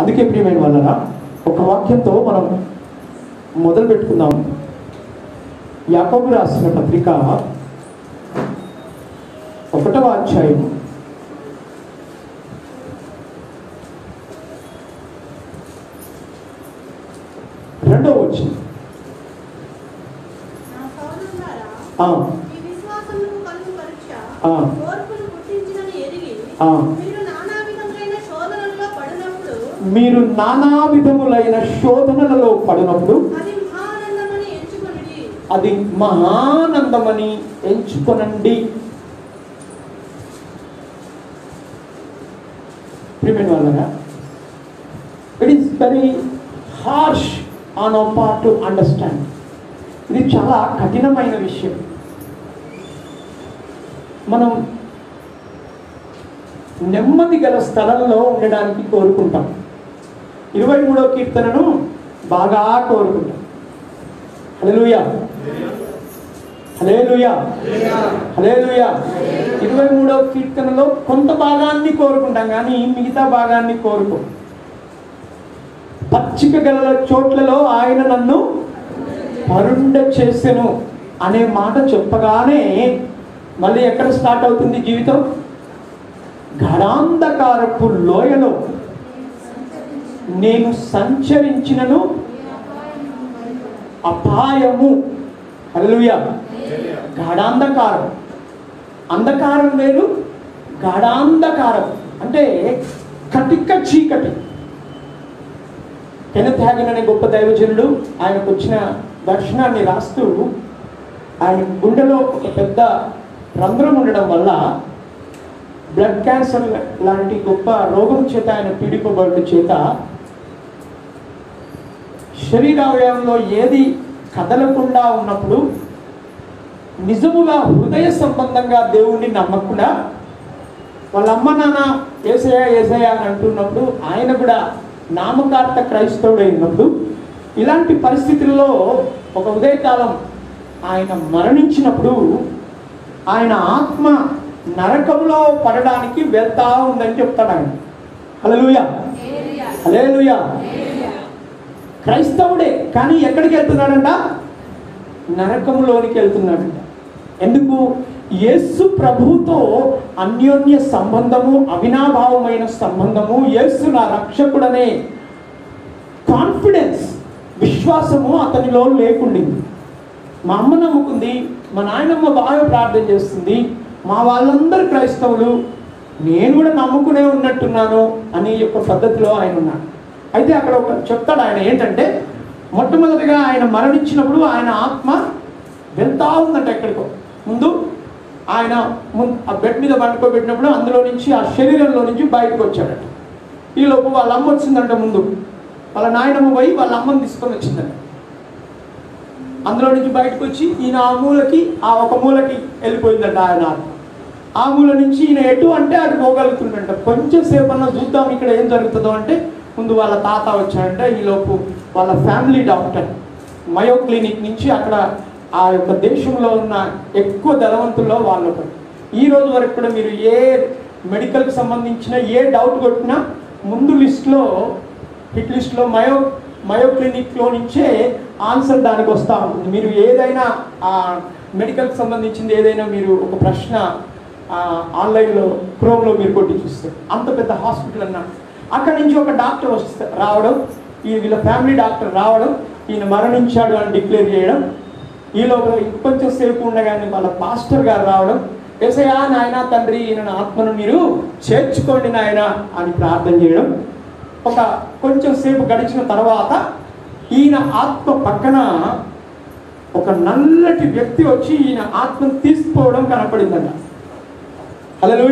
అందుకే ప్రియమైన వాళ్ళరా ఒక వాక్యంతో మనం మొదలు పెట్టుకుందాం. యాకోబు రాసిన పత్రిక ఒకటవ అధ్యాయం రెండవ సోదరులారా, ఆ, ఈ విశ్వాసమును కలుగు పరీక్ష, ఆ. ఓర్పును పుట్టించునని ఎరిగి, ఆ. మీరు నానా విధములైన శోధనలలో పడినప్పుడు, మీరు నానా విధములైన శోధనలలో పడినప్పుడు అది మహానందమని ఎంచుకొనిడి. వాళ్ళగా it is very harsh on our part to understand ఇది చాలా కఠినమైన విషయం. మనం నెమ్మది గల స్థలంలో ఉండడానికి కోరుకుంటాం. ఇరవై మూడో కీర్తనను బాగా కోరుకుంటాం. హల్లెలూయా. హల్లెలూయా. హల్లెలూయా. ఇరవై మూడవ కీర్తనలో కొంత భాగాన్ని కోరుకుంటాం కానీ మిగతా భాగాన్ని కోరుకో. పచ్చిక గల చోట్లలో ఆయన నన్ను పరుండ చేసెను అనే మాట చెప్పగానే మళ్ళీ ఎక్కడ స్టార్ట్ అవుతుంది జీవితం? ఘడాంధకారపు లోయలో. నేను సంచరించినను అపాయము. హల్లెలూయా. గాఢాంధకారం. అంధకారం వేరు గాఢాంధకారం. అంటే కటిక చీకటి. కెనత్ హ్యాగన్ అనే గొప్ప దైవజనుడు? ఆయనకు వచ్చిన దర్శనాన్ని రాస్తూ ఆయన గుండెలో ఒక పెద్ద రంధ్రం ఉండడం వల్ల బ్లడ్ క్యాన్సర్ లాంటి గొప్ప రోగం చేత ఆయన పీడిపబడి చేత శరీరావయంలో ఏది కదలకుండా ఉన్నప్పుడు నిజముగా హృదయ సంబంధంగా దేవుణ్ణి నమ్మకుండా వాళ్ళ అమ్మ నాన్న ఏసయ ఏసయ అని అంటున్నప్పుడు ఆయన కూడా నామకార్థ క్రైస్తవుడు అయినప్పుడు ఇలాంటి పరిస్థితుల్లో ఒక ఉదయకాలం ఆయన మరణించినప్పుడు ఆయన ఆత్మ నరకంలో పడడానికి వెళ్తా ఉందని చెప్తాడు ఆయన. హల్లెలూయా. హల్లెలూయా. క్రైస్తవుడే కానీ ఎక్కడికి వెళ్తున్నాడంట? నరకములోనికి వెళ్తున్నాడంట. ఎందుకు? యేసు ప్రభుతో అన్యోన్య సంబంధము అవినాభావమైన సంబంధము యేసు నా రక్షకుడనే. కాన్ఫిడెన్స్ విశ్వాసము అతనిలో లేకుండింది. మా అమ్మ నమ్ముకుంది మా నాయనమ్మ బాగా ప్రార్థన చేస్తుంది మా వాళ్ళందరూ క్రైస్తవులు నేను కూడా నమ్ముకునే ఉన్నట్టున్నాను అనే యొక్క పద్ధతిలో ఆయన ఉన్నాడు. అయితే అక్కడ ఒక చెప్తాడు ఆయన ఏంటంటే మొట్టమొదటిగా ఆయన మరణించినప్పుడు ఆయన ఆత్మ వెళ్తా ఉందంట ఎక్కడికో. ముందు ఆయన ఆ బెడ్ మీద పండుకోబెట్టినప్పుడు అందులో నుంచి ఆ శరీరంలో నుంచి బయటకు వచ్చాడట. ఈ లోపు వాళ్ళ అమ్మ వచ్చిందంట ముందు. వాళ్ళ నాయనమ్మ పోయి వాళ్ళ అమ్మని తీసుకొని వచ్చిందంట. అందులో నుంచి బయటకు వచ్చి ఈయన ఆ మూలకి ఆ ఒక మూలకి వెళ్ళిపోయిందంట ఆయన ఆత్మ. ఆ మూల నుంచి ఈయన ఎటు అంటే అటు పోగలుగుతుందంట కొంచెం చూద్దాం ఇక్కడ ఏం జరుగుతుందో అంటే ముందు వాళ్ళ తాత వచ్చాడంటే ఈలోపు వాళ్ళ ఫ్యామిలీ డాక్టర్ మయో క్లినిక్ నుంచి అక్కడ ఆ యొక్క దేశంలో ఉన్న ఎక్కువ ధనవంతుల్లో వాళ్ళు ఒకరు ఈ రోజు వరకు కూడా మీరు ఏ మెడికల్కి సంబంధించిన ఏ డౌట్ కొట్టినా ముందు లిస్ట్లో హిట్ లిస్ట్లో మయో మయో క్లినిక్లో నుంచే ఆన్సర్ దానికి వస్తూ ఉంటుంది. మీరు ఏదైనా ఆ మెడికల్కి సంబంధించింది ఏదైనా మీరు ఒక ప్రశ్న ఆన్లైన్లో క్రోమ్లో మీరు కొట్టి చూస్తారు అంత పెద్ద హాస్పిటల్ అన్నాడు అక్కడి నుంచి ఒక డాక్టర్ వస్తే రావడం ఈ వీళ్ళ ఫ్యామిలీ డాక్టర్ రావడం ఈయన మరణించాడు అని డిక్లేర్ చేయడం ఈ లోపల ఇంకొంచెం సేపు ఉండగానే వాళ్ళ పాస్టర్ గారు రావడం ఏసయా నాయన తండ్రి ఈయన ఆత్మను మీరు చేర్చుకోండి నాయన అని ప్రార్థన చేయడం. ఒక కొంచెం సేపు గడిచిన తర్వాత ఈయన ఆత్మ పక్కన ఒక నల్లటి వ్యక్తి వచ్చి ఈయన ఆత్మను తీసుకుపోవడం కనపడిందంట. హలో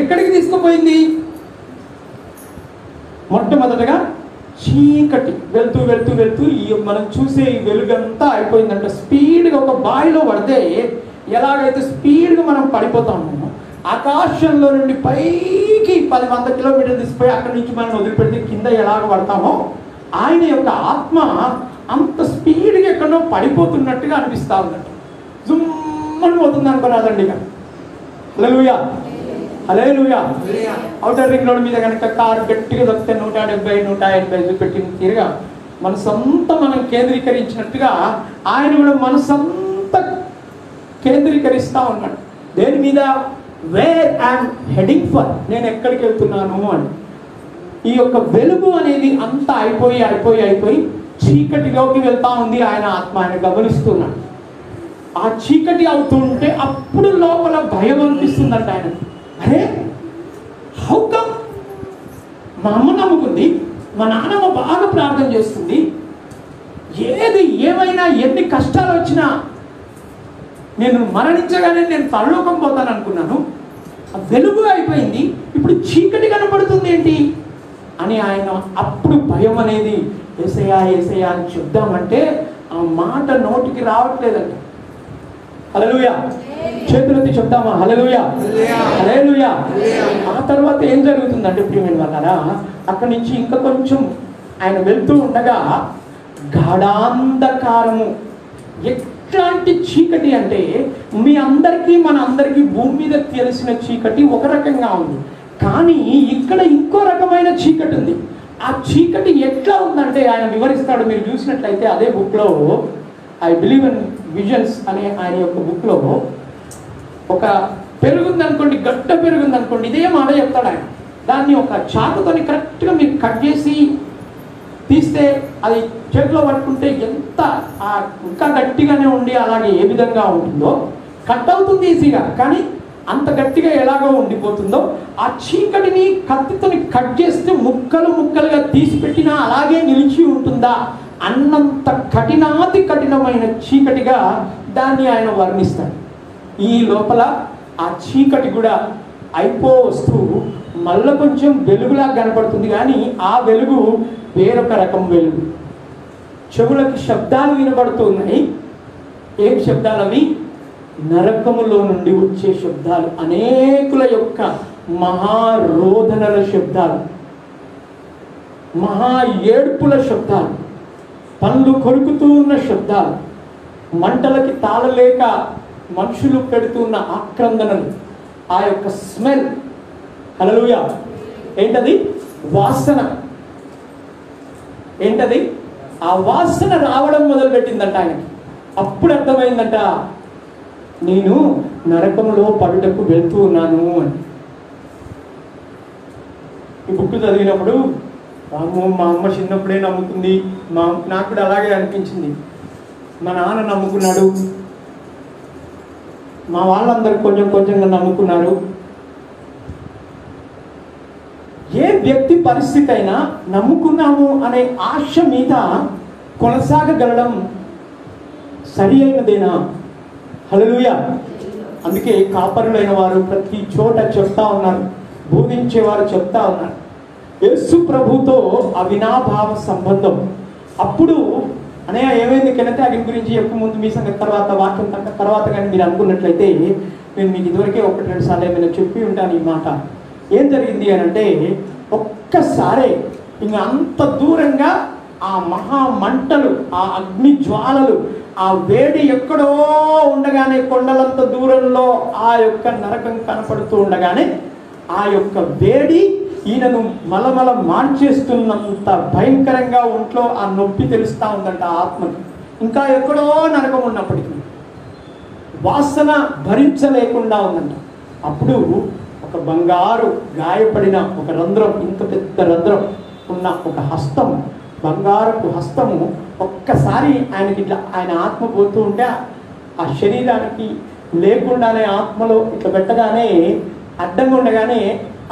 ఎక్కడికి తీసుకుపోయింది? మొట్టమొదటగా చీకటి వెళ్తూ వెళ్తూ వెళ్తూ ఈ మనం చూసే ఈ వెలుగంతా అయిపోయిందంట స్పీడ్గా ఒక బావిలో పడితే ఎలాగైతే స్పీడ్గా మనం పడిపోతామో ఆకాశంలో నుండి పైకి పది వంద కిలోమీటర్లు తీసిపోయి అక్కడి నుంచి మనం వదిలిపెడితే కింద ఎలాగ పడతామో ఆయన యొక్క ఆత్మ అంత స్పీడ్గా ఎక్కడో పడిపోతున్నట్టుగా అనిపిస్తా ఉందట జుమ్మని పోతుంది అనుకోరాదండి ఇక హల్లెలూయా. అవుటర్ రింగ్ రోడ్ మీద కనుక కారు గట్టిగా దొరికితే నూట డెబ్బై నూట ఎనభై చూపెట్టిన తీరుగా మన సొంత మనం కేంద్రీకరించినట్టుగా ఆయన కూడా మన సొంత కేంద్రీకరిస్తా ఉన్నాడు. దేని మీద? వేర్ ఐఎమ్ హెడింగ్ ఫర్ నేను ఎక్కడికి వెళ్తున్నాను అని. ఈ యొక్క వెలుగు అనేది అంతా అయిపోయి అయిపోయి అయిపోయి చీకటిలోకి వెళ్తా ఉంది ఆయన ఆత్మ. ఆయన గమనిస్తున్నాడు. ఆ చీకటి అవుతుంటే అప్పుడు లోపల భయం అనిపిస్తుందంట ఆయన అరే హౌ కమ్ మా అమ్మ నమ్ముకుంది మా నాన్నమ్మ బాగా ప్రార్థన చేస్తుంది. ఏది ఏమైనా ఎన్ని కష్టాలు వచ్చినా నేను మరణించగానే నేను పరలోకం పోతాను అనుకున్నాను. వెలుగు అయిపోయింది ఇప్పుడు చీకటి కనపడుతుంది ఏంటి? అని ఆయన అప్పుడు భయం అనేది ఏసయ్యా ఏసయ్యా అని చెప్దామంటే ఆ మాట నోటికి రావట్లేదంట. అలలుయా చేతులెత్తి చెప్తామా? హల్లెలూయా. హల్లెలూయా. ఆ తర్వాత ఏం జరుగుతుందంటే ప్రియమైన వాళ్ళారా అక్కడి నుంచి ఇంకా కొంచెం ఆయన వెళ్తూ ఉండగా గాఢాంధకారము. ఎట్లాంటి చీకటి అంటే మీ అందరికీ మన అందరికీ భూమి మీద తెలిసిన చీకటి ఒక రకంగా ఉంది. కానీ ఇక్కడ ఇంకో రకమైన చీకటి ఉంది. ఆ చీకటి ఎట్లా ఉందంటే ఆయన వివరిస్తాడు. మీరు చూసినట్లయితే అదే బుక్లో ఐ బిలీవ్ ఇన్ విజన్స్ అనే ఆయన యొక్క బుక్లో ఒక పెరుగుంది అనుకోండి గడ్డ పెరుగుంది అనుకోండి ఇదే మాట చెప్తాడు ఆయన. దాన్ని ఒక చాకుతోని కరెక్ట్గా మీరు కట్ చేసి తీస్తే అది చేతిలో పట్టుకుంటే ఎంత ఆ ఇంకా గట్టిగానే ఉండి అలాగే ఏ విధంగా ఉంటుందో కట్ అవుతుంది ఈజీగా. కానీ అంత గట్టిగా ఎలాగో ఉండిపోతుందో ఆ చీకటిని కత్తితోని కట్ చేస్తే ముక్కలు ముక్కలుగా తీసి పెట్టినా అలాగే నిలిచి ఉంటుందా? అన్నంత కఠినాతి కఠినమైన చీకటిగా దాన్ని ఆయన వర్ణిస్తాడు. ఈ లోపల ఆ చీకటి కూడా అయిపో వస్తూ మళ్ళీ కొంచెం వెలుగులా కనపడుతుంది కానీ ఆ వెలుగు వేరొక రకం వెలుగు. చెవులకి శబ్దాలు వినబడుతున్నాయి ఏం శబ్దాలు అవి? నరకములో నుండి వచ్చే శబ్దాలు. అనేకుల యొక్క మహారోధనల శబ్దాలు. మహా ఏడ్పుల శబ్దాలు. పళ్ళు కొరుకుతూ ఉన్న శబ్దాలు. మంటలకి తాళలేక మనుషులు పెడుతున్న ఆక్రందనను ఆ యొక్క స్మెల్. హలలుయ ఏంటది? వాసన. ఏంటది? ఆ వాసన రావడం మొదలుపెట్టిందంట ఆయనకి. అప్పుడు అర్థమైందంట నేను నరకంలో పడుటకు వెళ్తూ ఉన్నాను అని. ఈ బుక్ చదివినప్పుడు అమ్మో మా అమ్మ చిన్నప్పుడే నమ్ముకుంది మా నాకు కూడా అలాగే అనిపించింది. మా నాన్న నమ్ముకున్నాడు. మా వాళ్ళందరూ కొంచెం కొంచెంగా నమ్ముకున్నారు. ఏ వ్యక్తి పరిస్థితి అయినా నమ్ముకున్నాము అనే ఆశ మీద కొనసాగగలడం సరి అయినదేనా? హలలుయ అందుకే కాపరులైన వారు ప్రతి చోట చెప్తా ఉన్నారు బోధించేవారు చెప్తా ఉన్నారు. యేసు ప్రభుతో అవినాభావ సంబంధం. అప్పుడు అనయ్య ఏమైంది? కెనత్యాగం గురించి ఎక్కువ ముందు మీ సంగతి తర్వాత వాక్యం తగ్గ తర్వాత కానీ మీరు అనుకున్నట్లయితే నేను మీకు ఇదివరకే ఒకటి రెండు సార్లు ఏమైనా చెప్పి ఉంటాను ఈ మాట. ఏం జరిగింది అని అంటే ఒక్కసారే ఇంకా అంత దూరంగా ఆ మహా మంటలు ఆ అగ్ని జ్వాలలు ఆ వేడి ఎక్కడో ఉండగానే కొండలంత దూరంలో ఆ యొక్క నరకం కనపడుతూ ఉండగానే ఆ యొక్క వేడి ఈయనను మలమల మాంచేస్తున్నంత భయంకరంగా ఒంట్లో ఆ నొప్పి తెలుస్తూ ఉందంట ఆత్మకి. ఇంకా ఎక్కడో నరకం ఉన్నప్పటికీ వాసన భరించలేకుండా ఉందంట. అప్పుడు ఒక బంగారు గాయపడిన ఒక రంధ్రం ఇంత పెద్ద రంధ్రం ఉన్న ఒక హస్తం బంగారపు హస్తము ఒక్కసారి ఆయనకి ఇట్లా ఆయన ఆత్మ పోతూ ఉంటే ఆ శరీరానికి లేకుండానే ఆత్మలో ఇట్లా పెట్టగానే అడ్డంగా ఉండగానే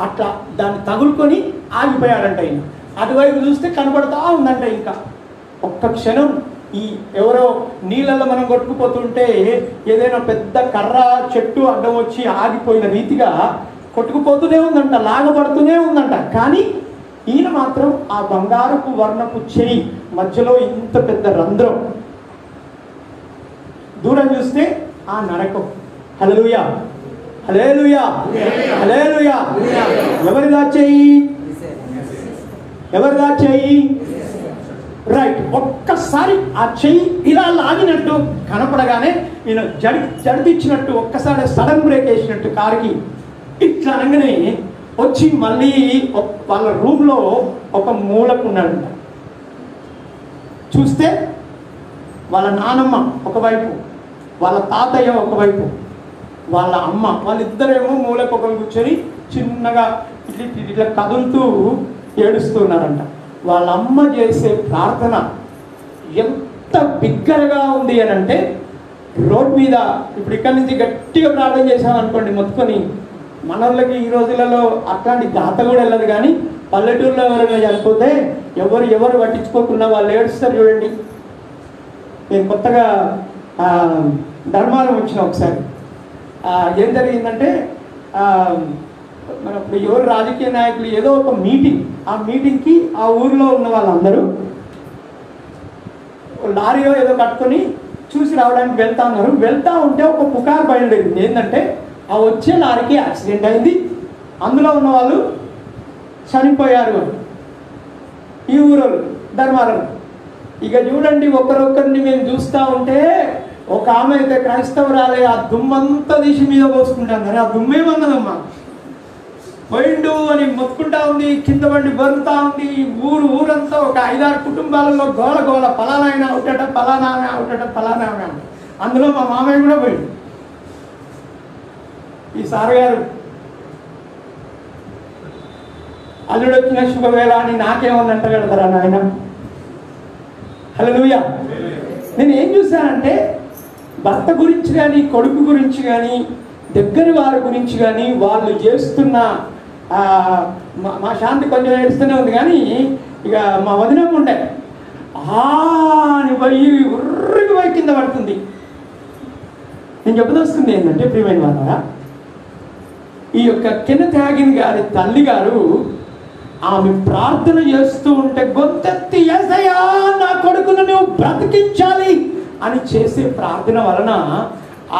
అట్లా దాన్ని తగులుకొని ఆగిపోయాడంట ఆయన అటువైపు చూస్తే కనబడతా ఉందంట ఇంకా. ఒక్క క్షణం ఈ ఎవరో నీళ్ళల్లో మనం కొట్టుకుపోతుంటే ఏదైనా పెద్ద కర్ర చెట్టు అడ్డం వచ్చి ఆగిపోయిన రీతిగా కొట్టుకుపోతూనే ఉందంట లాగబడుతూనే ఉందంట. కానీ ఈయన మాత్రం ఆ బంగారపు వర్ణపు చెయ్యి మధ్యలో ఇంత పెద్ద రంధ్రం. దూరం చూస్తే ఆ నరకం. హలలుయా హలేలుయా హలేలుయా ఎవరి చెయ్యి ఎవరిదా చెయ్యి రైట్. ఒక్కసారి ఆ చెయ్యి ఇలా లాగినట్టు కనపడగానే నేను జడి జడిపించినట్టు ఒక్కసారి సడన్ బ్రేక్ వేసినట్టు కారుకి ఇట్లా అనగానే వచ్చి మళ్ళీ వాళ్ళ రూమ్లో ఒక మూలకు ఉన్నాడు చూస్తే వాళ్ళ నానమ్మ ఒకవైపు వాళ్ళ తాతయ్య ఒకవైపు వాళ్ళ అమ్మ వాళ్ళిద్దరేమో మూలకు కూర్చొని చిన్నగా ఇట్లా ఇట్లా కదులుతూ ఏడుస్తున్నారంట. వాళ్ళ అమ్మ చేసే ప్రార్థన ఎంత బిగ్గరగా ఉంది అని అంటే రోడ్ మీద ఇప్పుడు ఇక్కడి నుంచి గట్టిగా ప్రార్థన చేసాం అనుకోండి మొత్తుకొని మన వాళ్ళకి ఈ రోజులలో అట్లాంటి గాత కూడా వెళ్ళదు కానీ పల్లెటూరులో ఎవరైనా చనిపోతే ఎవరు ఎవరు పట్టించుకోకుండా వాళ్ళు ఏడుస్తారు చూడండి. నేను కొత్తగా ధర్మారం వచ్చిన ఒకసారి. ఏం జరిగిందంటే మన ఇప్పుడు ఎవరు రాజకీయ నాయకులు ఏదో ఒక మీటింగ్ ఆ మీటింగ్కి ఆ ఊర్లో ఉన్న వాళ్ళందరూ లారీలో ఏదో కట్టుకొని చూసి రావడానికి వెళ్తా ఉన్నారు. వెళ్తా ఉంటే ఒక పుకారు బయలుదేరింది. ఏంటంటే ఆ వచ్చే లారీకి యాక్సిడెంట్ అయింది. అందులో ఉన్న వాళ్ళు చనిపోయారు. ఈ ఊరు ధర్మారం ఇక చూడండి ఒకరొకరిని మేము చూస్తూ ఉంటే ఒక ఆమె అయితే క్రైస్తవురాలే ఆ దుమ్మంతా తీసి మీద పోసుకుంటాం కానీ ఆ దుమ్మేమన్నదమ్మా పోయిండు అని మొత్తుకుంటా ఉంది కింద బండి బరుతా ఉంది ఊరు ఊరంతా ఒక ఐదారు కుటుంబాలలో గోల గోల పలానా అయినా అవుటట పలానా అవుటట పలానా అందులో మా మామయ్య కూడా పోయిండు. ఈ సార్ గారు అల్లుడు వచ్చిన శుభవేళ అని నాకేమన్నంట కడతారా నాయన? హలో నేను ఏం చూశానంటే భర్త గురించి కానీ కొడుకు గురించి కానీ దగ్గర వారి గురించి కానీ వాళ్ళు చేస్తున్న మా- మా శాంతి కొంచెం ఏడుస్తూనే ఉంది కానీ ఇక మా వదినం ఉండే. ఆ అని పోయి ఉర్రికి పోయి కింద పడుతుంది. నేను చెప్పదలుచుకుంది ఏంటంటే ప్రియమైన వాళ్ళ ఈ యొక్క కెనత్యాగిన్ గారి తల్లి గారు ఆమె ప్రార్థన చేస్తూ ఉంటే గొంతెత్తి ఎసయా నా కొడుకును నువ్వు బ్రతికించాలి. అని చేసే ప్రార్థన వలన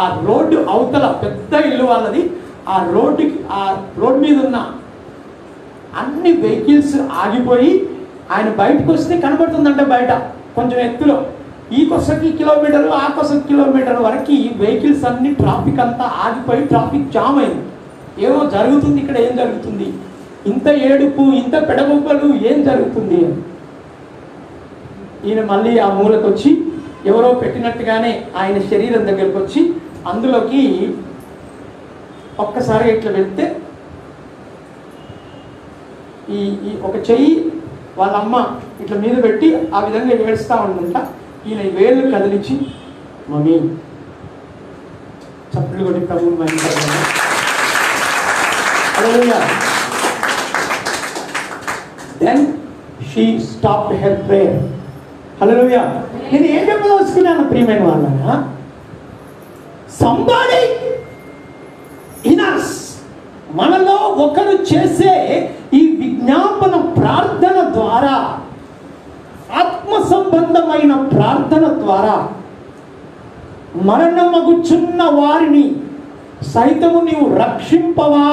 ఆ రోడ్డు అవతల పెద్ద ఇల్లు వాళ్ళది. ఆ రోడ్డుకి ఆ రోడ్ మీద ఉన్న అన్ని వెహికల్స్ ఆగిపోయి ఆయన బయటకు వస్తే కనబడుతుందంట బయట కొంచెం ఎత్తులో. ఈ కొసకి కిలోమీటర్ ఆ కొసకి కిలోమీటర్ వరకు వెహికల్స్ అన్ని ట్రాఫిక్ అంతా ఆగిపోయి ట్రాఫిక్ జామ్ అయింది. ఏమో జరుగుతుంది ఇక్కడ ఏం జరుగుతుంది? ఇంత ఏడుపు ఇంత పెడబొబ్బలు ఏం జరుగుతుంది? ఈయన మళ్ళీ ఆ మూలకు వచ్చి ఎవరో పెట్టినట్టుగానే ఆయన శరీరం దగ్గరకు వచ్చి అందులోకి ఒక్కసారి ఇట్లా వెళ్తే ఈ ఈ ఒక చెయ్యి వాళ్ళ అమ్మ ఇట్లా మీద పెట్టి ఆ విధంగా ఏడుస్తూ ఉందంట. ఈయన వేళ్ళు కదిలించి మమ్మీ చప్పులు కొట్టి ప్రభువు మహిమ then she stop her prayer హలోయా నేను ఏం చెప్పదలుచుకున్నాను ప్రియమైన వాళ్ళ సంబాడి ఇనర్స్ మనలో ఒకరు చేసే ఈ విజ్ఞాపన ప్రార్థన ద్వారా ఆత్మ సంబంధమైన ప్రార్థన ద్వారా మరణమగుచున్న వారిని సైతము నీవు రక్షింపవా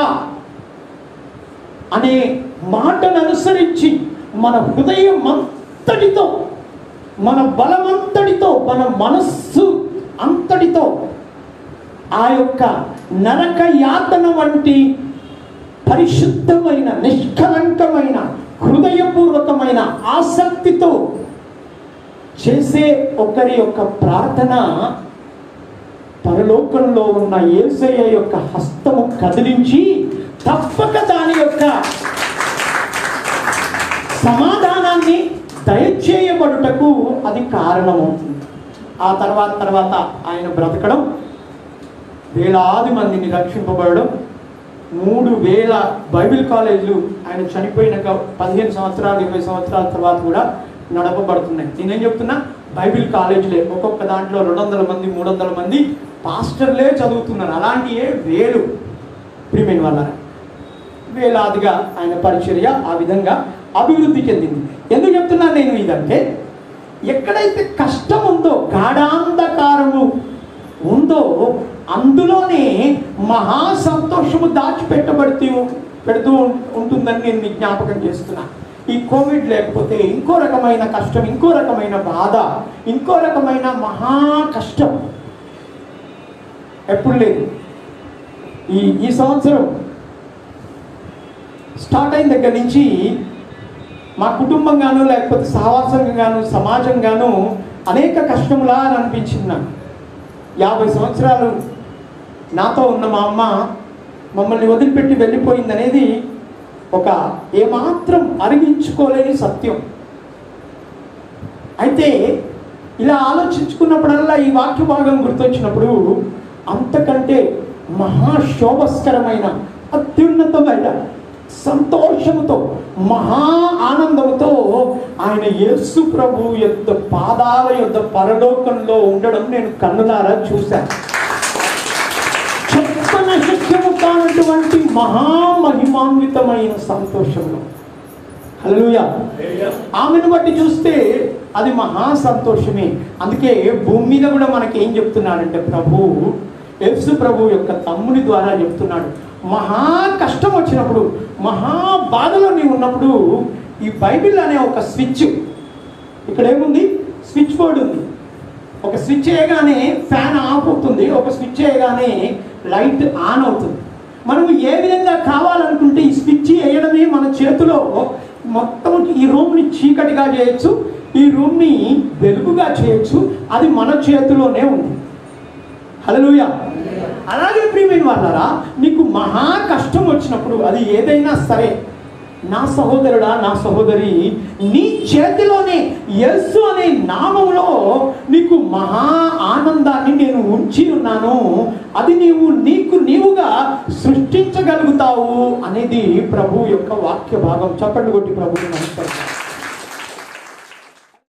అనే మాటను అనుసరించి మన హృదయం అంతటితో మన బలమంతటితో మన మనస్సు అంతటితో ఆ యొక్క నరక యాతన వంటి పరిశుద్ధమైన నిష్కలంకమైన హృదయపూర్వకమైన ఆసక్తితో చేసే ఒకరి యొక్క ప్రార్థన పరలోకంలో ఉన్న యేసయ్య యొక్క హస్తము కదిలించి తప్పక దాని యొక్క సమాధానాన్ని దయచేయబడుటకు అది కారణమవుతుంది. ఆ తర్వాత తర్వాత ఆయన బ్రతకడం వేలాది మందిని రక్షింపబడడం మూడు వేల బైబిల్ కాలేజీలు ఆయన చనిపోయిన పదిహేను సంవత్సరాలు ఇరవై సంవత్సరాల తర్వాత కూడా నడపబడుతున్నాయి. నేనేం చెప్తున్నా? బైబిల్ కాలేజీలే. ఒక్కొక్క దాంట్లో రెండు వందల మంది మూడు వందల మంది పాస్టర్లే చదువుతున్నారు. అలాంటియే వేలు ప్రియమైన వల్ల వేలాదిగా ఆయన పరిచర్య ఆ విధంగా అభివృద్ధి చెందింది. ఎందుకు చెప్తున్నాను నేను ఇదంటే ఎక్కడైతే కష్టం ఉందో గాఢాంధకారము ఉందో అందులోనే మహా సంతోషము దాచిపెట్టబడుతూ పెడుతూ ఉంటుందని నేను జ్ఞాపకం చేస్తున్నా. ఈ కోవిడ్ లేకపోతే ఇంకో రకమైన కష్టం ఇంకో రకమైన బాధ ఇంకో రకమైన మహా కష్టం ఎప్పుడు లేదు. ఈ ఈ సంవత్సరం స్టార్ట్ అయిన దగ్గర నుంచి మా కుటుంబంగాను లేకపోతే సహవాసంగాను సమాజంగాను అనేక కష్టములా అని అనిపించింది నాకు. యాభై సంవత్సరాలు నాతో ఉన్న మా అమ్మ మమ్మల్ని వదిలిపెట్టి వెళ్ళిపోయింది అనేది ఒక ఏమాత్రం అరిగించుకోలేని సత్యం. అయితే ఇలా ఆలోచించుకున్నప్పుడల్లా ఈ వాక్య భాగం గుర్తొచ్చినప్పుడు అంతకంటే మహాశోభస్కరమైన అత్యున్నతమైన సంతోషంతో మహా ఆనందంతో ఆయన యేసు ప్రభు యొక్క పాదాల యొక్క పరలోకంలో ఉండడం నేను కన్నులారా చూశాను. చెప్పన శక్యము కానటువంటి మహామహిమాన్వితమైన సంతోషంలో హల్లెలూయా. ఆమెను బట్టి చూస్తే అది మహా సంతోషమే. అందుకే భూమి మీద కూడా మనకి ఏం చెప్తున్నాడంటే ప్రభు యేసు ప్రభు యొక్క తమ్ముని ద్వారా చెప్తున్నాడు. మహా కష్టం వచ్చినప్పుడు మహా బాధలో నీవు ఉన్నప్పుడు ఈ బైబిల్ అనే ఒక స్విచ్ ఇక్కడ ఏముంది? స్విచ్ బోర్డ్ ఉంది. ఒక స్విచ్ వేయగానే ఫ్యాన్ ఆఫ్ అవుతుంది ఒక స్విచ్ వేయగానే లైట్ ఆన్ అవుతుంది. మనం ఏ విధంగా కావాలనుకుంటే ఈ స్విచ్ వేయడమే మన చేతిలో. మొత్తం ఈ రూమ్ని చీకటిగా చేయొచ్చు ఈ రూమ్ని వెలుగుగా చేయొచ్చు అది మన చేతిలోనే ఉంది. హల్లెలూయా. అలాగే ప్రియమైన వాళ్ళారా నీకు మహా కష్టం వచ్చినప్పుడు అది ఏదైనా సరే నా సహోదరుడా నా సహోదరి నీ చేతిలోనే యస్సు అనే నామంలో నీకు మహా ఆనందాన్ని నేను ఉంచి ఉన్నాను. అది నీవు నీకు నీవుగా సృష్టించగలుగుతావు అనేది ప్రభు యొక్క వాక్య భాగం. చప్పట్లు కొట్టి ప్రభుని నమస్కారం